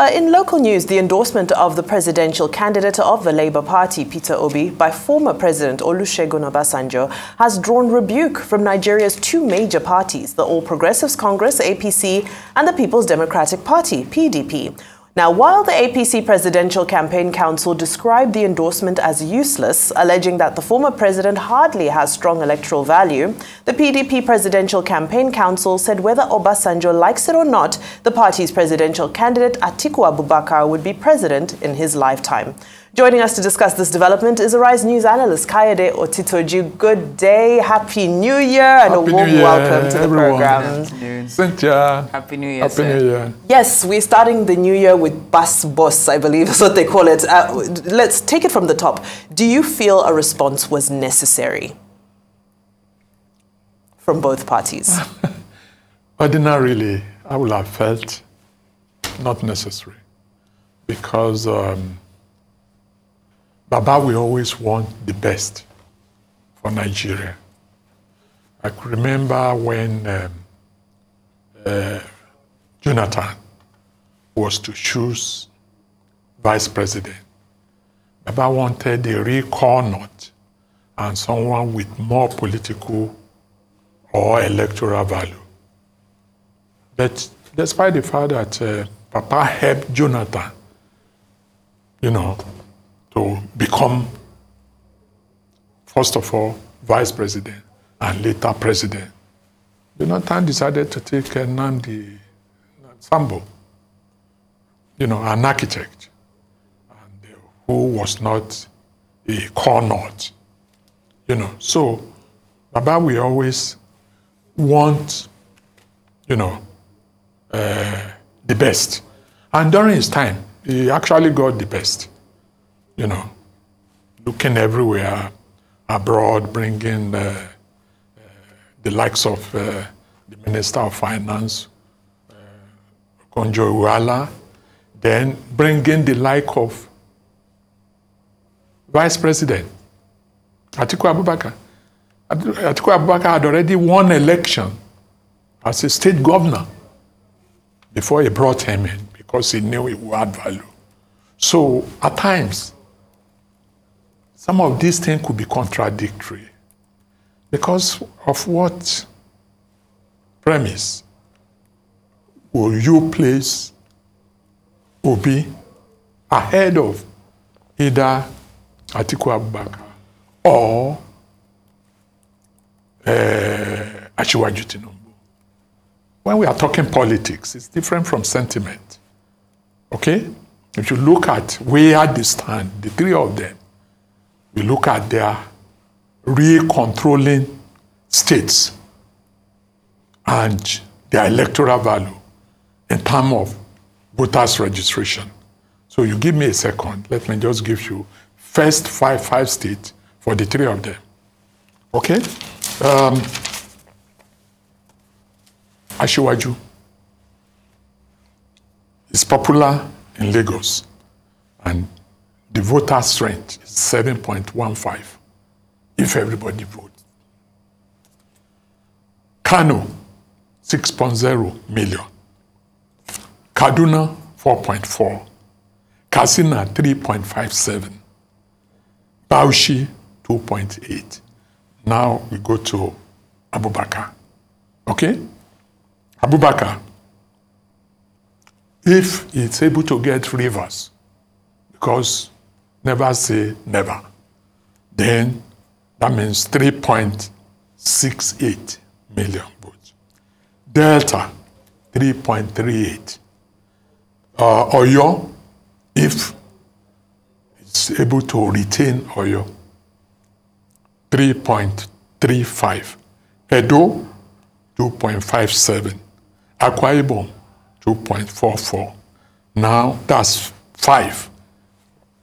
uh, in local news, the endorsement of the presidential candidate of the Labour Party, Peter Obi, by former President Olusegun Obasanjo has drawn rebuke from Nigeria's two major parties, the All Progressives Congress, APC, and the People's Democratic Party, PDP. Now, while the APC Presidential Campaign Council described the endorsement as useless, alleging that the former president hardly has strong electoral value, the PDP Presidential Campaign Council said whether Obasanjo likes it or not, the party's presidential candidate Atiku Abubakar would be president in his lifetime. Joining us to discuss this development is Arise News analyst Kayode Otitoju. Good day, Happy New Year, and Happy a warm welcome to the everyone. program. Cynthia. Happy New Year, Happy sir. New Year. Yes, we're starting the new year with bus boss, I believe is what they call it. Uh, let's take it from the top. Do you feel a response was necessary from both parties? Ordinarily, I would have felt not necessary because um, Baba will always want the best for Nigeria. I remember when um, uh, Jonathan was to choose vice president. Baba wanted a real cornet and someone with more political or electoral value. But despite the fact that uh, Papa helped Jonathan, you know, to become, first of all, vice president and later president, Jonathan decided to take uh, Sambo, you know, an architect, and, uh, who was not a cornet, you know. So, Baba will always want, you know, uh, the best. And during his time, he actually got the best. You know, looking everywhere abroad, bringing uh, uh, the likes of uh, the Minister of Finance, uh, Konjo Iweala, then bringing the like of Vice President Atiku Abubakar. Atiku Abubakar had already won election as a state governor before he brought him in because he knew he would add value. So at times, some of these things could be contradictory because of what premise will you place Obi ahead of either Atiku Abubakar or uh, Tinubu? when we are talking politics, it's different from sentiment. Okay? If you look at where they stand, the three of them, we look at their real controlling states and their electoral value in terms of voters registration. So you give me a second. Let me just give you first five five states for the three of them. Okay? Um, Asiwaju is popular in Lagos and the voter strength is 7.15 if everybody votes. Kano, 6.0 million. Kaduna, 4.4. Katsina, 3.57. Bauchi, 2.8. Now we go to Abubakar. Okay? Abubakar, if it's able to get rivers, because never say never, then that means 3.68 million votes. Delta, 3.38. Uh, Oyo, if it's able to retain Oyo, 3.35. Edo, 2.57. Akwa Ibom, 2.44. Now that's five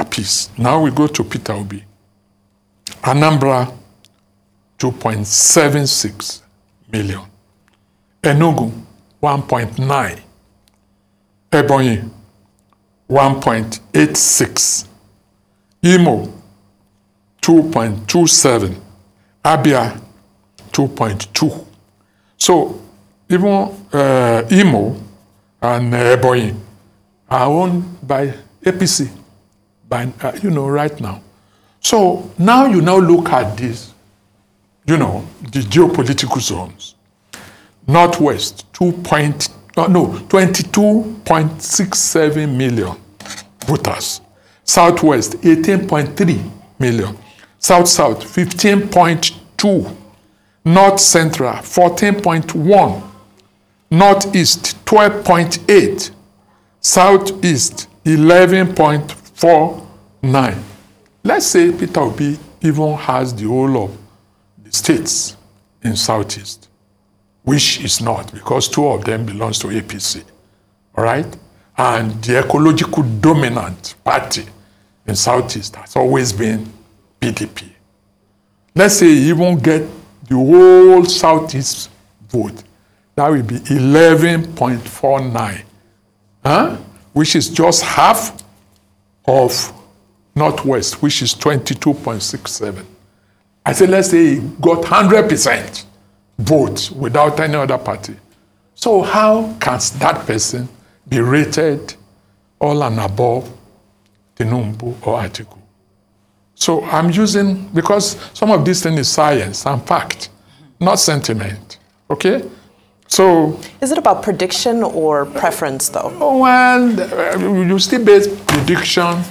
apiece. Now we go to Peter Obi. Anambra, 2.76 million. Enugu, 1.9. Ebonyi, 1.86. Imo, 2.27. Abia, 2.2. So even uh, Imo and uh, Ebonyi are owned by APC, by, uh, you know, right now. So now you now look at this, you know, the geopolitical zones. Northwest, 2 point, uh, no, 22.67 million voters. Southwest, 18.3 million. South-South, 15.2. North Central, 14.1. Northeast, 12.8. Southeast, 11.49. Let's say Peter Obi even has the whole of the states in Southeast, which is not because two of them belongs to APC, all right? And the ecological dominant party in Southeast has always been PDP. Let's say you even get the whole Southeast vote. That will be 11.49, huh? which is just half of Northwest, which is 22.67. I said, let's say he got 100% votes without any other party. So how can that person be rated all and above Tinubu or Atiku? So I'm using, because some of this thing is science and fact, not sentiment, okay? So... Is it about prediction or preference, though? Well, you still base prediction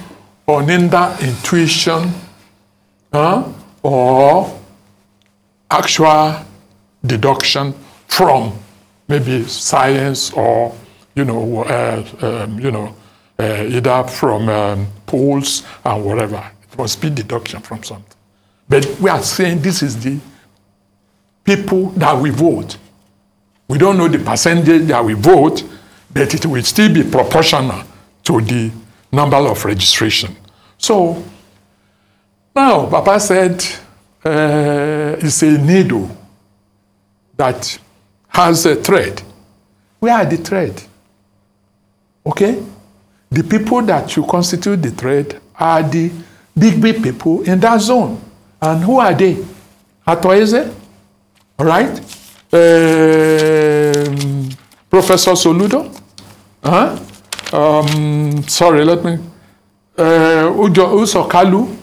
on either intuition huh, or actual deduction from maybe science or you know uh, um, you know uh, either from um, polls and whatever. It must be deduction from something. But we are saying this is the people that we vote. We don't know the percentage that we vote, but it will still be proportional to the number of registration. So now Papa said uh, it's a needle that has a thread. Where are the thread? Okay? The people that you constitute the thread are the big, big people in that zone. And who are they? Atoeze, all right? Um, Professor Soludo, uh-huh. um, sorry, let me, uh, Ujo Usokalu,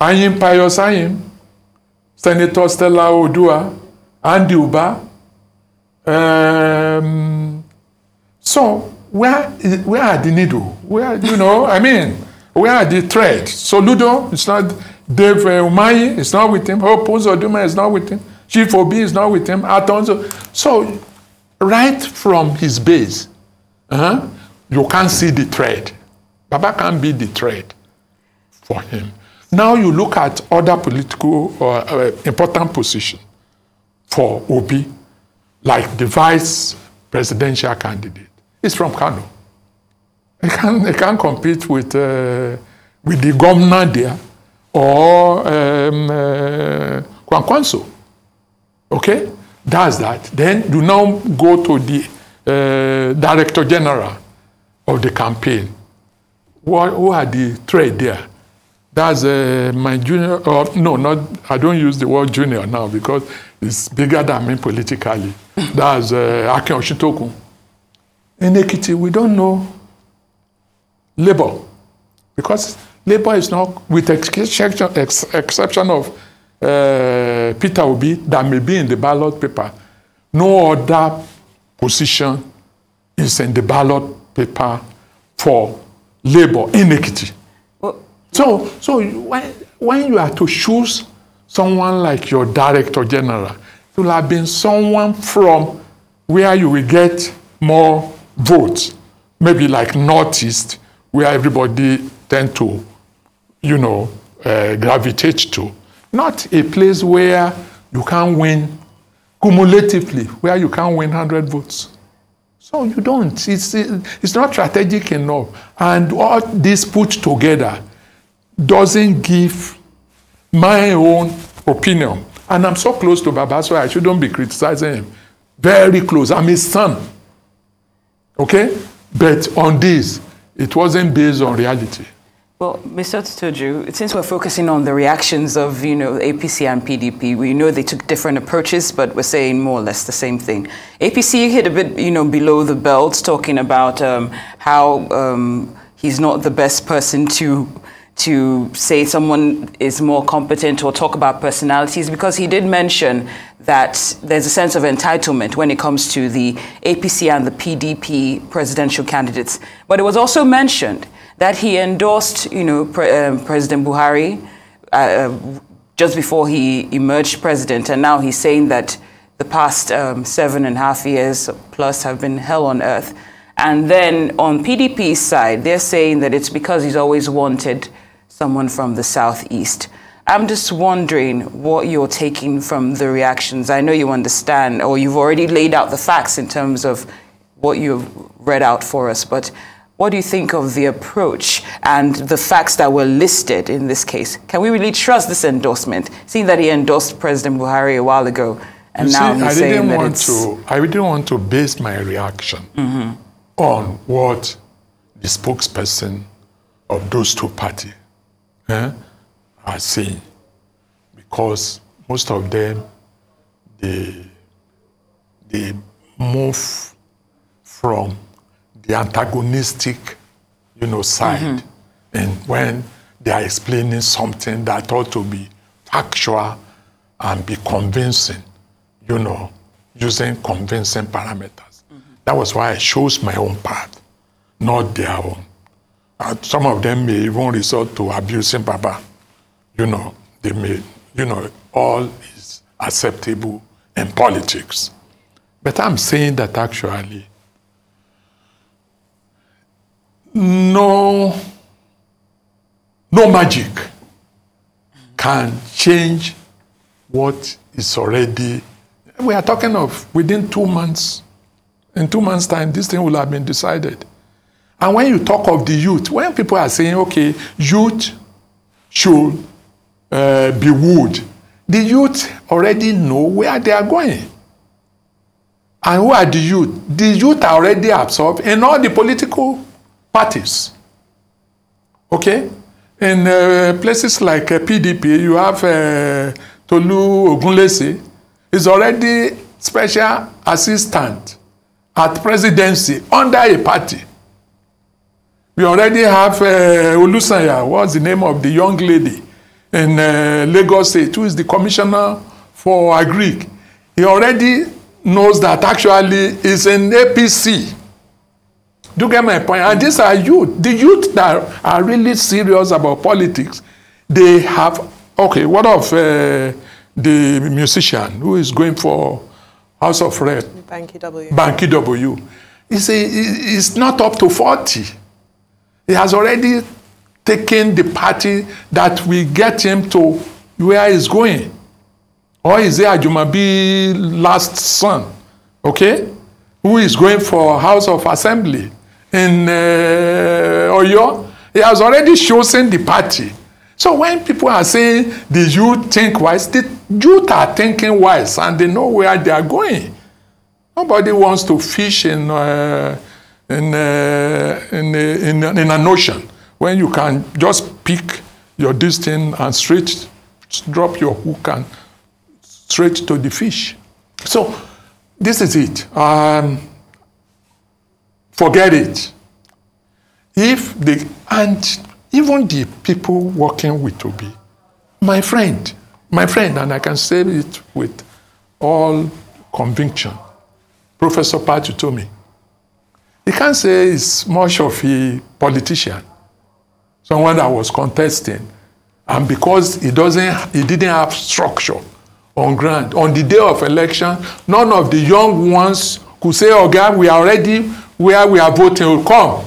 Anyim Pius Anyim, Senator Stella Odua, Andy Uba. Um, so where is, where are the needle? Where you know? I mean, where are the thread? Soludo is not. Dave uh, Umahi is not with him. Hope Uzoduma is not with him. Chief Obi is not with him. Atonzo. So right from his base, uh-huh, you can't see the thread. Baba can't be the thread for him. Now you look at other political or uh, important position for Obi, like the vice presidential candidate. He's from Kano. He can't, he can't compete with, uh, with the governor there or um, uh, Kwankwaso. Okay? That's that. Then you now go to the uh, director general of the campaign. What, who are the trade there? That's uh, my junior, or no, not, I don't use the word junior now because it's bigger than me politically. That's uh, Akin Osuntokun. In Ekiti, we don't know labor because labor is not, with ex, exception of uh, Peter Obi that may be in the ballot paper, no other position is in the ballot paper for labor in Ekiti. So, so when, when you are to choose someone like your director general, it will have been someone from where you will get more votes, maybe like Northeast, where everybody tend to, you know, uh, gravitate to. Not a place where you can win cumulatively, where you can win 100 votes. So you don't. It's, it's not strategic enough. And all this put together doesn't give my own opinion. And I'm so close to Baba, I shouldn't be criticizing him. Very close. I'm his son. Okay? But on this, it wasn't based on reality. Well, Mr. Tuju, since we're focusing on the reactions of, you know, APC and PDP, we know they took different approaches, but we're saying more or less the same thing. APC hit a bit, you know, below the belt, talking about um, how um, he's not the best person to to say someone is more competent or talk about personalities because he did mention that there's a sense of entitlement when it comes to the APC and the PDP presidential candidates. But it was also mentioned that he endorsed, you know, Pre um, President Buhari uh, uh, just before he emerged president, and now he's saying that the past um, seven and a half years plus have been hell on earth. And then on PDP's side, they're saying that it's because he's always wanted someone from the southeast. I'm just wondering what you're taking from the reactions. I know you understand, or you've already laid out the facts in terms of what you've read out for us, but what do you think of the approach and the facts that were listed in this case? Can we really trust this endorsement, seeing that he endorsed President Buhari a while ago, and you now see, he's I saying didn't that want it's... to. I didn't want to base my reaction Mm-hmm. on what the spokesperson of those two parties eh, are saying, because most of them they they move from the antagonistic, you know, side, and when they are explaining something that ought to be factual and be convincing, you know, using convincing parameters. That was why I chose my own path, not their own. And some of them may even resort to abusing Baba. You know, they may, you know, all is acceptable in politics. But I'm saying that actually, no, no magic can change what is already. We are talking of within two months. In two months' time, this thing will have been decided. And when you talk of the youth, when people are saying, okay, youth should uh, be wooed, the youth already know where they are going. And who are the youth? The youth are already absorbed in all the political parties. Okay? In uh, places like uh, PDP, you have uh, Tolu Ogunlese, is already special assistant at presidency under a party. We already have uh, Olusanya, what's the name of the young lady in uh, Lagos State, who is the commissioner for Agric. He already knows that actually is in APC. Do you get my point? And these are youth. The youth that are really serious about politics, they have, okay, what of uh, the musician who is going for House of Rep? Banky W. Banky W. He's, a, he's not up to 40. He has already taken the party that will get him to where he's going. Or is it Ajimobi last son, okay? Who is going for House of Assembly in uh, Oyo? He has already chosen the party. So when people are saying the youth think wise, the youth are thinking wise and they know where they are going. Nobody wants to fish in, uh, in, uh, in, a, in, in an ocean when you can just pick your distance and straight drop your hook and straight to the fish. So this is it. Um, forget it. If the and even the people working with Obi, my friend, my friend, and I can say it with all conviction, Professor Patu told me, he can't say he's much of a politician, someone that was contesting, and because he doesn't, he didn't have structure on ground on the day of election, none of the young ones could say, "Oh God, we are already where we are voting." Will come.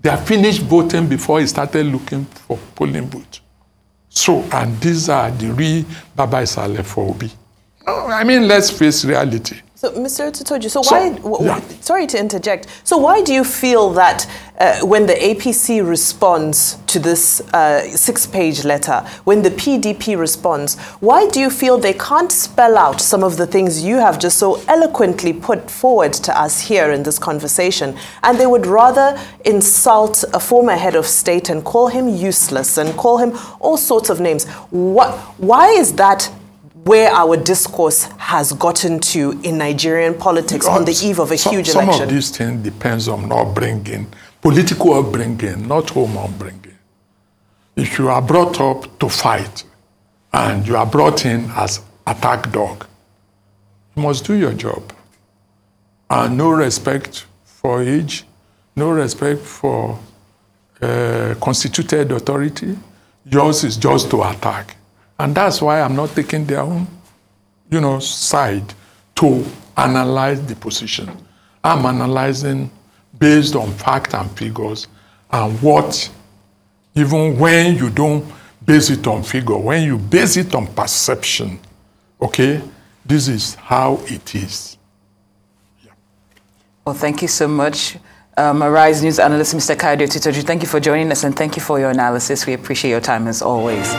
They have finished voting before he started looking for polling booth. So, and these are the real Baba Isale for Obi. I mean, let's face reality. So, Mr. Otitoju, so, so why, yeah. sorry to interject, so why do you feel that uh, when the APC responds to this uh, six-page letter, when the PDP responds, why do you feel they can't spell out some of the things you have just so eloquently put forward to us here in this conversation, and they would rather insult a former head of state and call him useless and call him all sorts of names? What, why is that where our discourse has gotten to in Nigerian politics on the eve of a some, huge election? Some of these things depends on upbringing, political upbringing, not home upbringing. If you are brought up to fight and you are brought in as attack dog, you must do your job. And no respect for age, no respect for uh, constituted authority. Yours is just to attack. And that's why I'm not taking their own, you know, side to analyze the position. I'm analyzing based on fact and figures and what, even when you don't base it on figure, when you base it on perception, okay, this is how it is. Yeah. Well, thank you so much. Um, Arise News analyst, Mr. Kayode Otitoju, thank you for joining us and thank you for your analysis. We appreciate your time as always.